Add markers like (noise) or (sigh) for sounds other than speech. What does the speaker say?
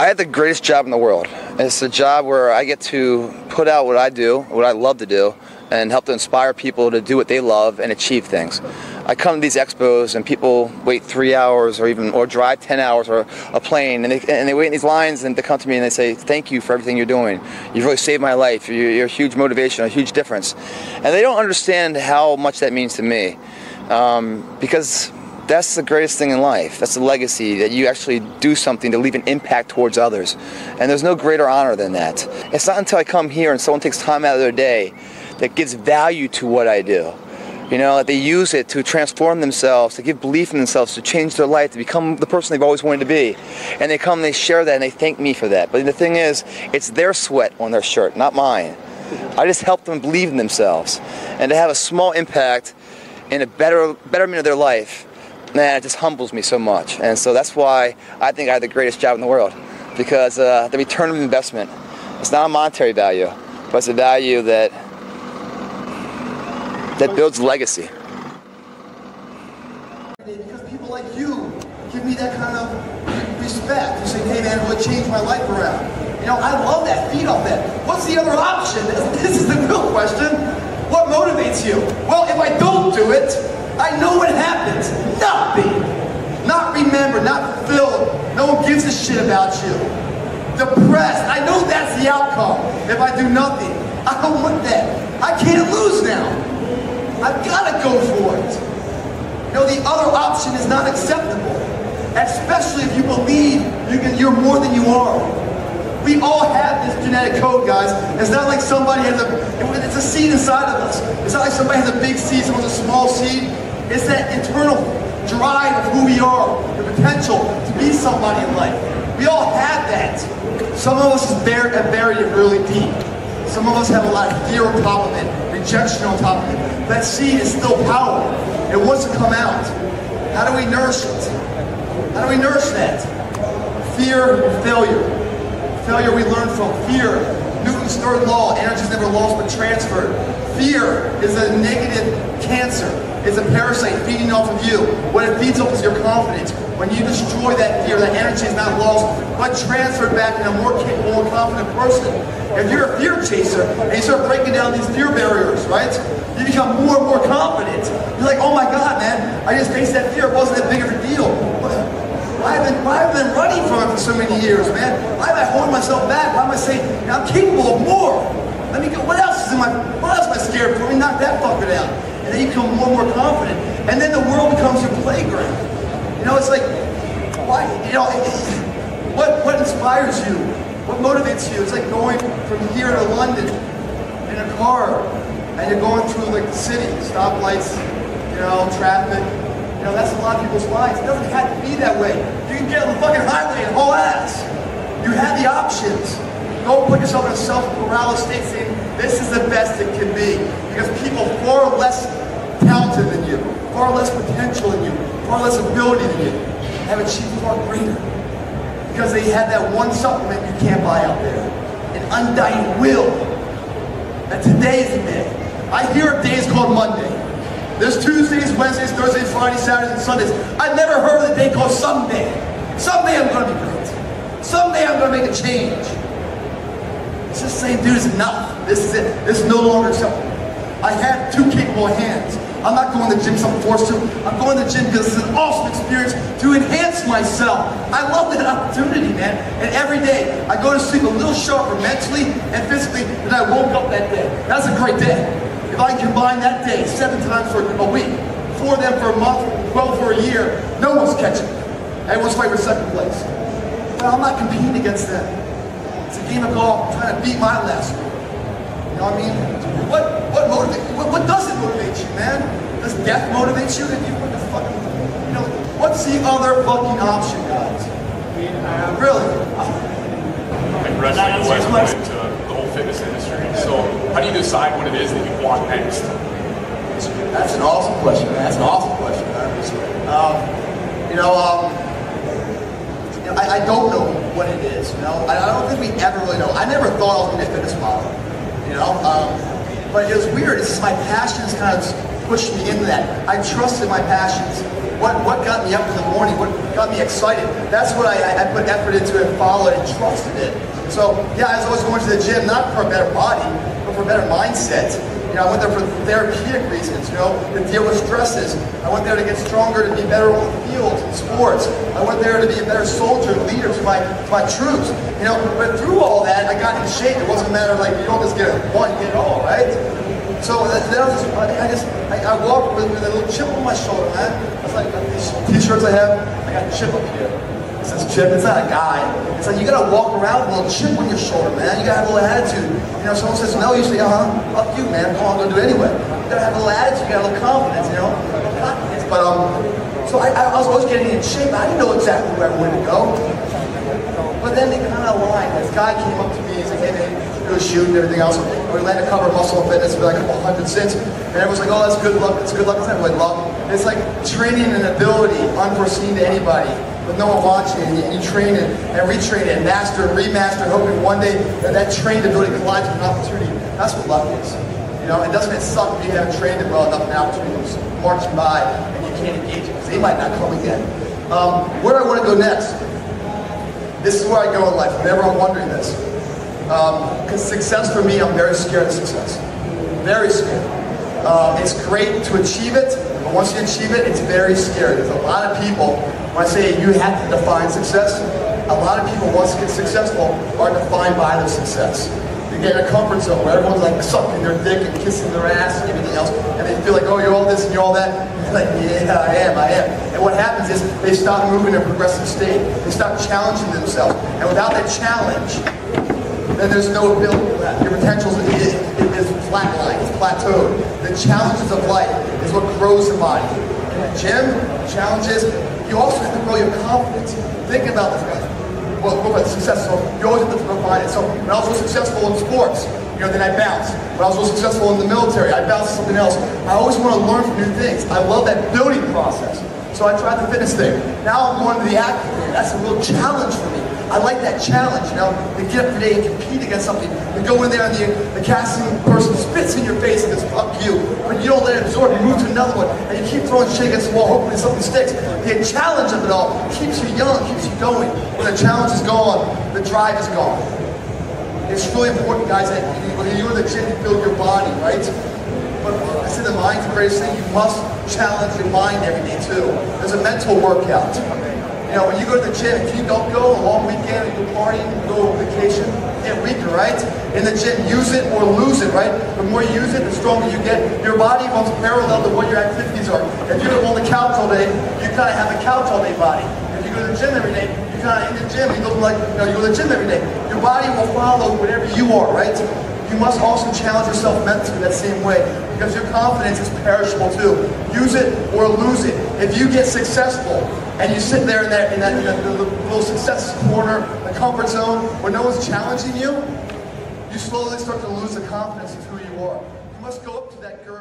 I had the greatest job in the world. It's a job where I get to put out what I do, what I love to do, and help to inspire people to do what they love and achieve things. I come to these expos and people wait three hours or even or drive 10 hours or a plane and they, and they wait in these lines and they come to me and they say thank you for everything you're doing you've really saved my life you're, you're a huge motivation a huge difference and they don't understand how much that means to me um, because that's the greatest thing in life. That's the legacy that you actually do something to leave an impact towards others. And there's no greater honor than that. It's not until I come here and someone takes time out of their day that gives value to what I do. You know, that they use it to transform themselves, to give belief in themselves, to change their life, to become the person they've always wanted to be. And they come and they share that and they thank me for that. But the thing is, it's their sweat on their shirt, not mine. I just help them believe in themselves and to have a small impact in a better betterment of their life man, it just humbles me so much. And so that's why I think I have the greatest job in the world because uh, the return of investment, it's not a monetary value, but it's a value that that builds legacy. Because people like you give me that kind of respect. You say, hey man, it would change my life around. You know, I love that, feed off that. What's the other option? (laughs) This is the real question. What motivates you? Well, if I don't do it, I know what happens. Not fulfilled. No one gives a shit about you. Depressed. I know that's the outcome if I do nothing. (laughs) I don't want that. I can't lose now. I've got to go for it. You know, the other option is not acceptable. Especially if you believe you can, you're more than you are. We all have this genetic code, guys. It's not like somebody has a, it's a seed inside of us. It's not like somebody has a big seed, someone has a small seed. It's that internal drive of who we are, the potential to be somebody in life. We all have that. Some of us have buried, buried it really deep. Some of us have a lot of fear on top of it, rejection on top of it. That seed is still power. It wants to come out. How do we nourish it? How do we nourish that? Fear and failure. Failure we learn from. Fear. Newton's third law, energy is never lost but transferred. Fear is a negative cancer It's a parasite feeding off of you. What it feeds off is your confidence. When you destroy that fear, that energy is not lost, but transferred back in a more capable, more confident person. If you're a fear chaser and you start breaking down these fear barriers, right? You become more and more confident. You're like, oh my God, man, I just faced that fear. It wasn't that big of a deal. Why have, been, why have I been running from it for so many years, man? Why am I holding myself back? Why am I saying I'm capable of more? Let me go. What else is in my? What else am I scared for? Let me knock that fucker down and then you become more and more confident, and then the world becomes your playground. You know, it's like, why, you know, (laughs) what, what inspires you? What motivates you? It's like going from here to London in a car, and you're going through like the city, stoplights, you know, traffic. You know, that's a lot of people's lives. It doesn't have to be that way. You can get on the fucking highway and haul ass. You have the options. Don't put yourself in a self-paralysis state saying, this is the best it can be. Because people far less talented than you, far less potential than you, far less ability than you, have achieved far greater. Because they have that one supplement you can't buy out there. An undying will. And today is the day. I hear of days called Monday. There's Tuesdays, Wednesdays, Thursdays, Fridays, Saturdays, and Sundays. I've never heard of the day called someday. Someday I'm going to be great. Someday I'm going to make a change. It's just saying, dude, it's enough. This is it. This is no longer acceptable. I have two capable hands. I'm not going to the gym because I'm forced to. I'm going to the gym because it's an awesome experience to enhance myself. I love that opportunity, man. And every day, I go to sleep a little sharper mentally and physically than I woke up that day. That's a great day. If I combine that day seven times for a week, four of them for a month, 12 for a year, no one's catching me. Everyone's fighting for second place. But I'm not competing against them. It's a game of golf. I'm trying to beat my last score. You know what I mean? What what motivates what, what doesn't motivate you, man? Does death motivate you? If you what the fucking you know, what's the other fucking option, guys? I mean, uh, Really? And wrestling went into the whole fitness industry. So how do you decide what it is that you want next? That's an awesome question, man. That's an awesome question. Um, you know, um, I, I, don't know what it is, you know. I, I, don't think we ever really know. I never thought I was going to be a fitness model, you know. Um, but it was weird. It's my passions kind of pushed me into that. I trusted my passions. What, what got me up in the morning? What got me excited? That's what I, I put effort into and followed and trusted it. So yeah, I was always going to the gym, not for a better body, but for a better mindset. You know, I went there for therapeutic reasons, you know, to deal with stresses. I went there to get stronger, to be better on the field, sports. I went there to be a better soldier, leader to my, to my troops. You know, but through all that, I got in shape. It wasn't a matter of like, you don't just get one, get all, right? So uh, that, that was just, I, I just, I, I walked with, with a little chip on my shoulder, man. It's like these t-shirts I have, I got a chip up here. It says chip, it's not a guy. It's like you gotta walk around with a little chip on your shoulder, man. You gotta have a little attitude. You know, someone says no, you say, uh-huh, fuck you, man. Come on, I'm gonna do it anyway. You gotta have a little attitude, you gotta have a little confidence, you know? Confidence. But um, so I, I was always getting in shape. I didn't know exactly where I wanted to go. But then they kind of aligned. This guy came up to me, he's like, hey man, go shoot and everything else. We landed a cover muscle and fitness for like a couple hundred cents. And everyone's like, oh, that's good luck, that's good luck. It's not really luck. It's like training and ability unforeseen to anybody with no one. And you, and you train it and retrain and master and remaster, hoping one day that that trained ability collides with an opportunity. That's what luck is. You know, it doesn't it suck if you haven't trained it well enough and opportunity is marching by and you can't engage it because they might not come again. Um, where do I want to go next? This is where I go in life, whenever I'm wondering this. Because um, success for me, I'm very scared of success. Very scared. Uh, it's great to achieve it, but once you achieve it, it's very scary. There's a lot of people, when I say you have to define success, a lot of people, once they get successful, are defined by their success. They get in a comfort zone where everyone's like sucking their dick and kissing their ass and everything else, and they feel like, oh, you're all this and you're all that. You're (laughs) like, yeah, I am, I am. And what happens is they stop moving in a progressive state. They stop challenging themselves. And without that challenge, then there's no ability. Your potential is, is flatlined, it's plateaued. The challenges of life is what grows the body. Gym, challenges, you also have to grow your confidence. Think about this, guys. Well, go about success. So you always have to find it. So when I was so successful in sports, you know, then I bounce. When I was so successful in the military, I bounced something else. I always want to learn from new things. I love that building process. So I tried the fitness thing. Now I'm going to the acting. That's a real challenge for me. I like that challenge, you know, to get up today and compete against something. To go in there and the, the casting person spits in your face and goes, fuck you. But you don't let it absorb, you move to another one, and you keep throwing shit against the wall, hoping something sticks. The challenge of it all keeps you young, keeps you going. When the challenge is gone, the drive is gone. It's really important, guys, that when you're in the gym, you build your body, right? But I said the mind's the greatest thing. You must challenge your mind every day, too. There's a mental workout. You know, when you go to the gym, if you don't go a long weekend, you go partying, you go on vacation, get weaker, right? In the gym, use it or lose it, right? The more you use it, the stronger you get. Your body runs parallel to what your activities are. If you live on the couch all day, you kind of have a couch all day body. If you go to the gym every day, you kind of in the gym, you look like, you know, you go to the gym every day. Your body will follow whatever you are, right? You must also challenge yourself mentally that same way because your confidence is perishable too. Use it or lose it. If you get successful and you sit there in that, in that, in that little success corner, the comfort zone, where no one's challenging you, you slowly start to lose the confidence of who you are. You must go up to that girl.